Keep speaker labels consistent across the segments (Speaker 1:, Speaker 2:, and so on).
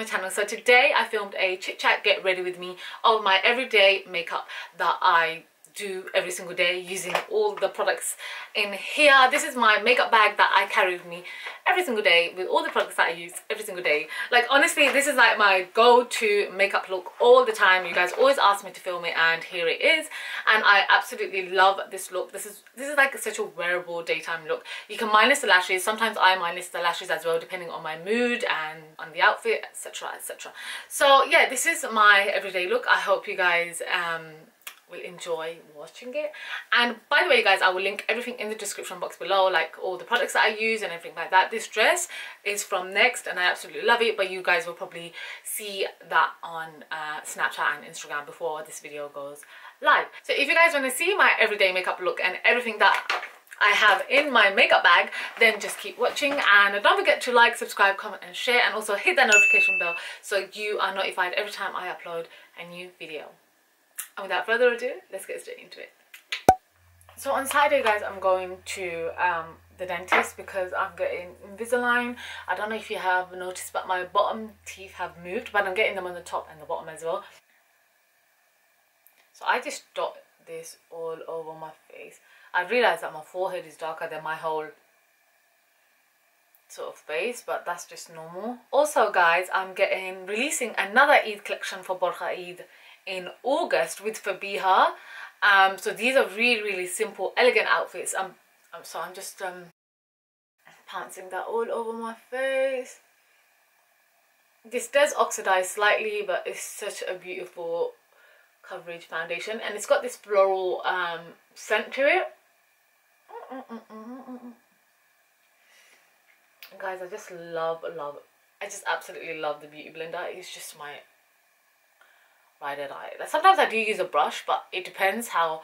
Speaker 1: my channel. So today i filmed a chit chat get ready with me of my everyday makeup that i do every single day using all the products in here. This is my makeup bag that i carry with me every single day with all the products that i use every single day. Like honestly this is like my go-to makeup look all the time. You guys always ask me to film it and here it is. And i absolutely love this look. This is this is like such a wearable daytime look. You can minus the lashes. Sometimes i minus the lashes as well depending on my mood and on the outfit etc etc so yeah this is my everyday look. I hope you guys um will enjoy watching it. And by the way guys i will link everything in the description box below like all the products that i use and everything like that. This dress is from next and i absolutely love it but you guys will probably see that on uh, snapchat and instagram before this video goes live. So if you guys want to see my everyday makeup look and everything that I have in my makeup bag then just keep watching. And don't forget to like subscribe comment and share and also hit that notification bell so you are notified every time I upload a new video and without further ado let's get straight into it. So on Saturday guys I'm going to um, the dentist because I'm getting Invisalign. I don't know if you have noticed but my bottom teeth have moved but I'm getting them on the top and the bottom as well. So I just dot this all over my face. I realize that my forehead is darker than my whole sort of face but that's just normal. Also guys i'm getting releasing another eid collection for Borcha Eid in August with Fabiha. Um, so these are really, really simple, elegant outfits. I'm, I'm sorry, I'm just um, pantsing that all over my face. This does oxidize slightly, but it's such a beautiful coverage foundation. And it's got this floral um, scent to it. Guys, I just love, love, I just absolutely love the Beauty Blender. It's just my sometimes I do use a brush, but it depends how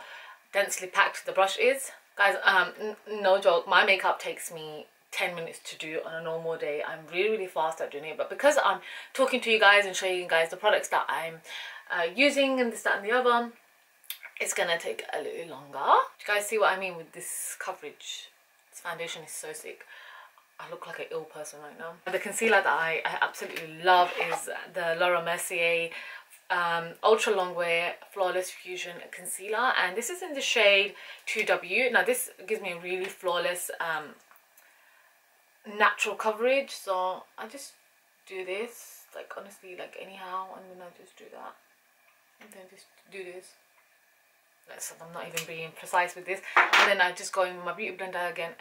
Speaker 1: densely packed the brush is. Guys, um, no joke, my makeup takes me 10 minutes to do on a normal day. I'm really, really fast at doing it, but because I'm talking to you guys and showing you guys the products that I'm uh, using and this, that, and the other, it's gonna take a little longer. Do you guys see what I mean with this coverage? This foundation is so sick. I look like an ill person right now. The concealer that I, I absolutely love is the Laura Mercier um, ultra long wear flawless fusion concealer and this is in the shade 2w now this gives me a really flawless um, natural coverage so I just do this like honestly like anyhow and then I just do that. And then just do this. I'm not even being precise with this. And then I just go in with my beauty blender again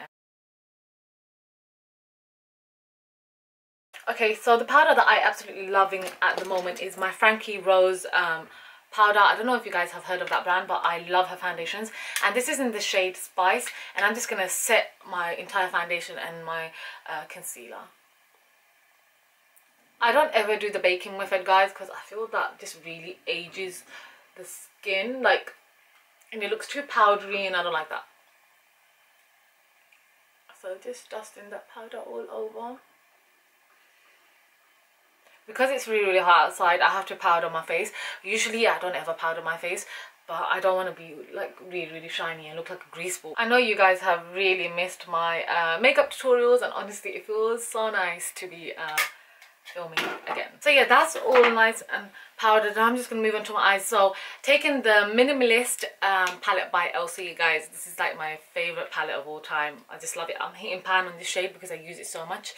Speaker 1: Okay, so the powder that I absolutely loving at the moment is my Frankie Rose um, powder. I don't know if you guys have heard of that brand, but I love her foundations. And this is in the shade Spice. And I'm just going to set my entire foundation and my uh, concealer. I don't ever do the baking method, guys, because I feel that just really ages the skin. Like, and it looks too powdery and I don't like that. So just dusting that powder all over because it's really really hot outside I have to powder my face usually I don't ever powder my face but I don't want to be like really really shiny and look like a grease ball. I know you guys have really missed my uh, makeup tutorials and honestly it feels so nice to be uh, filming again. So yeah that's all nice and powdered I'm just going to move on to my eyes. So taking the Minimalist um, palette by you guys this is like my favorite palette of all time. I just love it. I'm hitting pan on this shade because I use it so much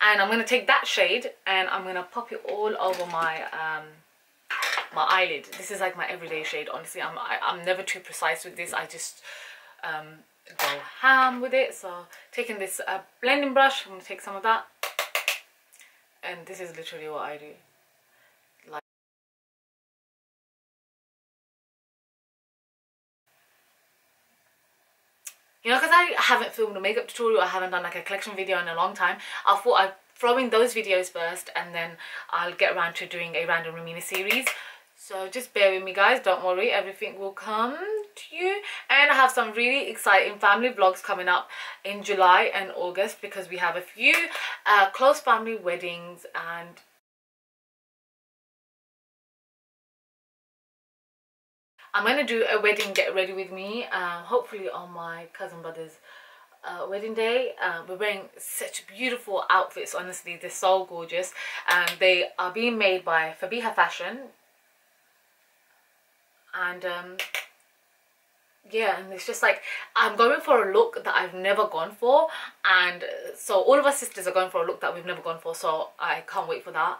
Speaker 1: and I'm going to take that shade and I'm going to pop it all over my um, my eyelid. This is like my everyday shade. Honestly, I'm I, am i am never too precise with this. I just um, go ham with it. So taking this uh, blending brush, I'm going to take some of that. And this is literally what I do. You know because I haven't filmed a makeup tutorial I haven't done like a collection video in a long time. I thought I'd throw in those videos first and then I'll get around to doing a random Rumena series. So just bear with me guys. Don't worry. Everything will come to you. And I have some really exciting family vlogs coming up in July and August because we have a few uh, close family weddings and I'm going to do a wedding get ready with me, um, hopefully on my cousin brother's uh, wedding day. Uh, we're wearing such beautiful outfits. Honestly, they're so gorgeous. And they are being made by Fabiha Fashion. And um, yeah, and it's just like I'm going for a look that I've never gone for. And uh, so all of our sisters are going for a look that we've never gone for. So I can't wait for that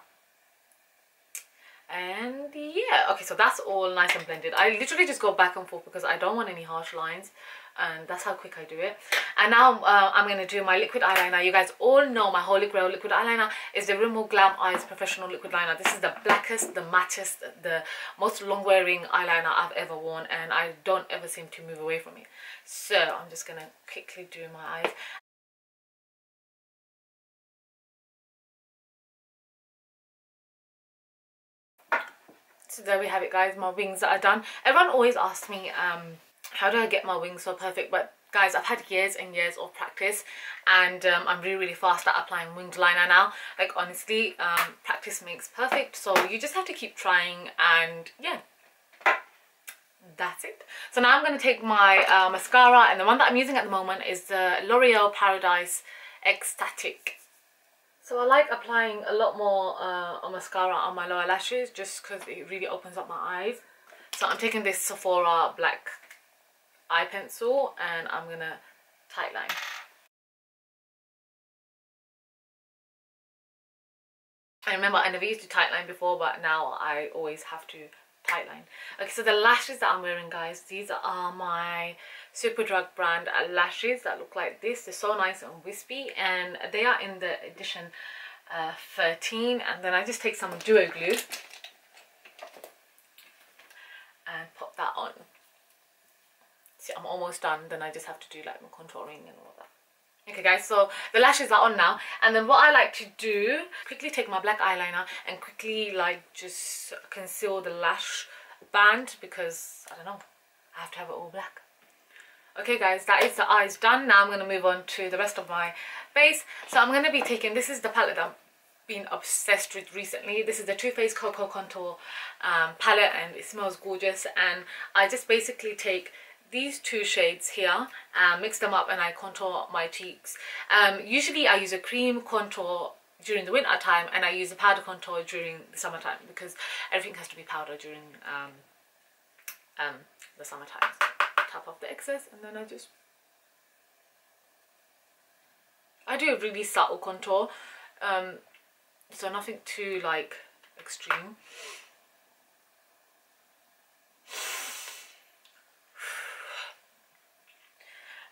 Speaker 1: and yeah okay so that's all nice and blended. I literally just go back and forth because i don't want any harsh lines and that's how quick i do it. And now uh, i'm to do my liquid eyeliner. You guys all know my holy grail liquid eyeliner is the rimmel glam eyes professional liquid liner. This is the blackest the mattest the most long wearing eyeliner i've ever worn and i don't ever seem to move away from it. So i'm just gonna quickly do my eyes so there we have it guys my wings that are done. Everyone always asks me um how do i get my wings so perfect? But guys i've had years and years of practice and um, i'm really really fast at applying winged liner now. Like honestly um, practice makes perfect. So you just have to keep trying and yeah. That's it. So now i'm going to take my uh, mascara and the one that i'm using at the moment is the l'oreal paradise Extatic so I like applying a lot more uh, mascara on my lower lashes just because it really opens up my eyes. So I'm taking this Sephora black eye pencil and I'm going to tightline. I remember I never used to tightline before but now I always have to tightline. Okay, so the lashes that I'm wearing, guys, these are my Superdrug brand lashes that look like this. They're so nice and wispy, and they are in the edition uh, 13. And then I just take some duo glue and pop that on. See, I'm almost done. Then I just have to do like my contouring and all that. Okay guys, so the lashes are on now and then what I like to do, quickly take my black eyeliner and quickly like just conceal the lash band because, I don't know, I have to have it all black. Okay guys, that is the eyes done. Now I'm going to move on to the rest of my face. So I'm going to be taking, this is the palette that I've been obsessed with recently. This is the Too Faced Cocoa Contour um, palette and it smells gorgeous and I just basically take these two shades here uh, mix them up and I contour my cheeks. Um, usually I use a cream contour during the winter time and I use a powder contour during the summertime because everything has to be powder during um, um, the summertime tap off the excess and then I just I do a really subtle contour um, so nothing too like extreme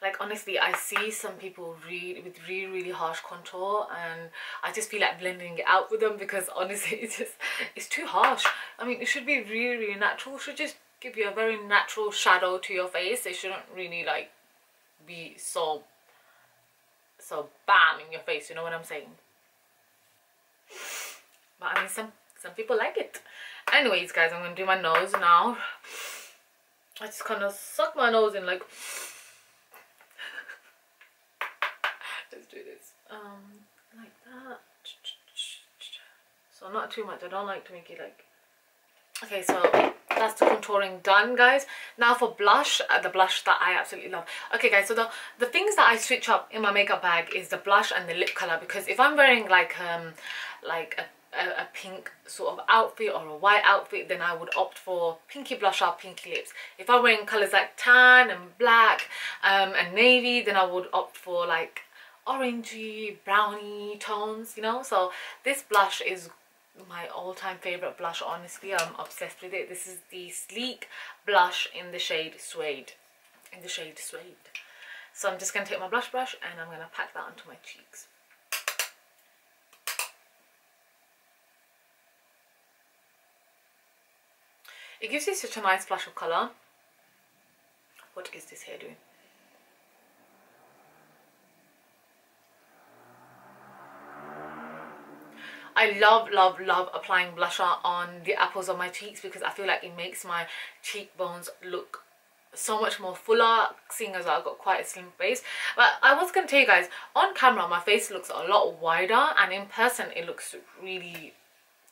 Speaker 1: like honestly i see some people really with really really harsh contour and i just feel like blending it out with them because honestly it's just it's too harsh. I mean it should be really really natural. It should just give you a very natural shadow to your face. It shouldn't really like be so so bam in your face you know what i'm saying? But i mean some some people like it. Anyways guys i'm gonna do my nose now. I just kind of suck my nose in like do this um like that. So not too much. I don't like to make it like okay so that's the contouring done guys. Now for blush uh, the blush that i absolutely love. Okay guys so the the things that i switch up in my makeup bag is the blush and the lip color because if i'm wearing like um like a a, a, pink sort of outfit or a white outfit then I would opt for pinky blush or pinky lips. If I'm wearing colors like tan and black um, and navy then I would opt for like orangey brownie tones you know? So this blush is my all-time favorite blush honestly. I'm obsessed with it. This is the sleek blush in the shade suede. In the shade suede. So i'm just going to take my blush brush and i'm going to pack that onto my cheeks. It gives you such a nice flash of color. What is this hair doing I love, love, love applying blusher on the apples of my cheeks because I feel like it makes my cheekbones look so much more fuller seeing as I've got quite a slim face. But I was going to tell you guys on camera my face looks a lot wider and in person it looks really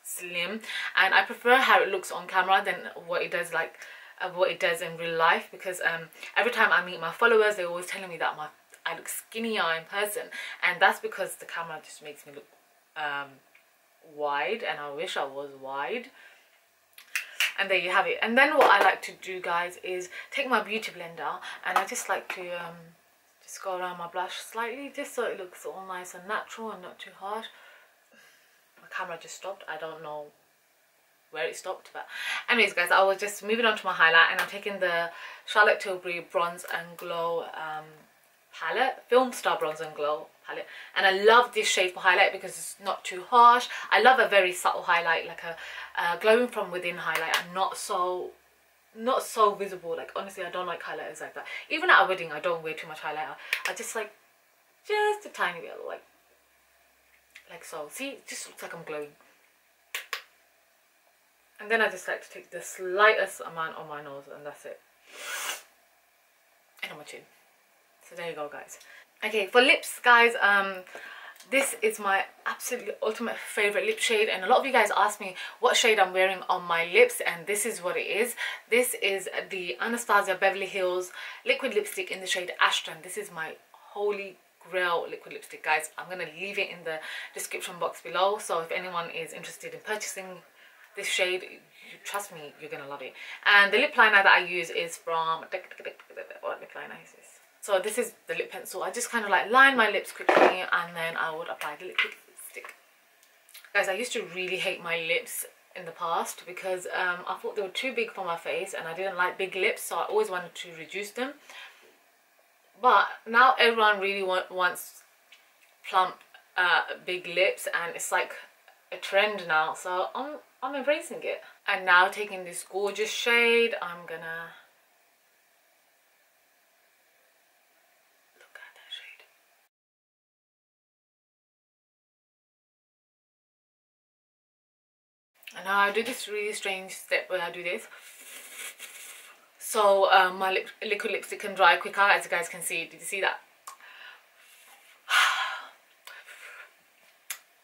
Speaker 1: slim. And I prefer how it looks on camera than what it does like uh, what it does in real life because um every time I meet my followers they're always telling me that my I look skinnier in person. And that's because the camera just makes me look um, wide and I wish I was wide. And there you have it. And then what I like to do guys is take my beauty blender and I just like to um, just go around my blush slightly just so it looks all nice and natural and not too hard my camera just stopped. I don't know where it stopped but anyways guys I was just moving on to my highlight and I'm taking the Charlotte Tilbury Bronze and Glow um, palette Film Star Bronze and Glow palette. And I love this shade for highlight because it's not too harsh. I love a very subtle highlight like a uh, glowing from within highlight not so not so visible. Like honestly I don't like highlighters like that. Even at a wedding I don't wear too much highlighter. I just like just a tiny bit like like so. See it just looks like I'm glowing. And then I just like to take the slightest amount on my nose and that's it. And on my chin so there you go guys. Okay for lips guys um this is my absolutely ultimate favorite lip shade and a lot of you guys ask me what shade i'm wearing on my lips and this is what it is. This is the anastasia beverly hills liquid lipstick in the shade ashton. This is my holy grail liquid lipstick guys. I'm gonna leave it in the description box below so if anyone is interested in purchasing this shade trust me you're gonna love it. And the lip liner that i use is from what lip liner is so this is the lip pencil. I just kind of like line my lips quickly and then i would apply the liquid lipstick. Guys i used to really hate my lips in the past because um, i thought they were too big for my face and i didn't like big lips so i always wanted to reduce them. But now everyone really want, wants plump uh, big lips and it's like a trend now so i'm i'm embracing it. And now taking this gorgeous shade i'm gonna now I do this really strange step where I do this. So um, my lip liquid lipstick can dry quicker as you guys can see. Did you see that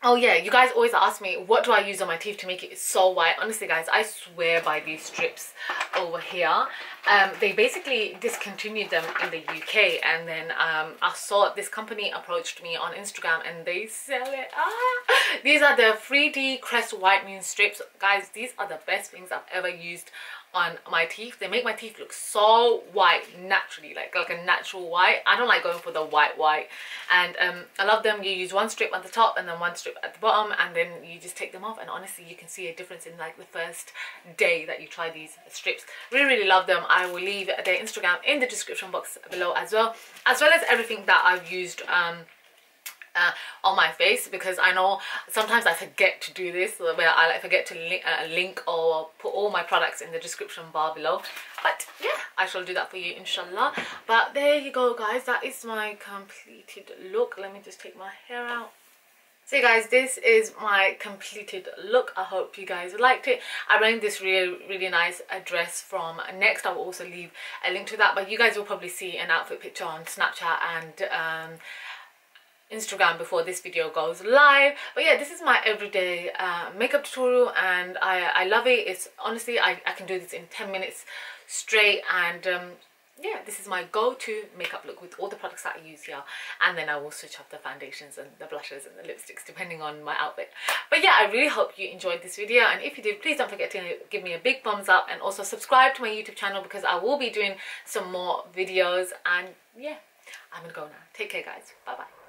Speaker 1: oh yeah you guys always ask me what do i use on my teeth to make it so white? Honestly guys i swear by these strips over here. Um, they basically discontinued them in the uk and then um, i saw this company approached me on instagram and they sell it. Ah! these are the 3d crest whitening strips. Guys these are the best things i've ever used on my teeth. They make my teeth look so white naturally like like a natural white. I don't like going for the white white. And um, i love them. You use one strip at the top and then one strip at the bottom and then you just take them off. And honestly you can see a difference in like the first day that you try these strips. Really really love them. I will leave their instagram in the description box below as well as well as everything that i've used um uh, on my face because I know sometimes I forget to do this where I like forget to link, uh, link or put all my products in the description bar below. But yeah I shall do that for you inshallah. But there you go guys. That is my completed look. Let me just take my hair out. So guys this is my completed look. I hope you guys liked it. I ran this really really nice dress from next. I will also leave a link to that but you guys will probably see an outfit picture on snapchat and um, Instagram before this video goes live. But yeah this is my everyday uh, makeup tutorial and I, I love it. It's honestly I, I can do this in 10 minutes straight and um, yeah this is my go-to makeup look with all the products that I use here. And then I will switch up the foundations and the blushes and the lipsticks depending on my outfit. But yeah I really hope you enjoyed this video. And if you did please don't forget to give me a big thumbs up and also subscribe to my YouTube channel because I will be doing some more videos. And yeah I'm gonna go now take care guys. Bye bye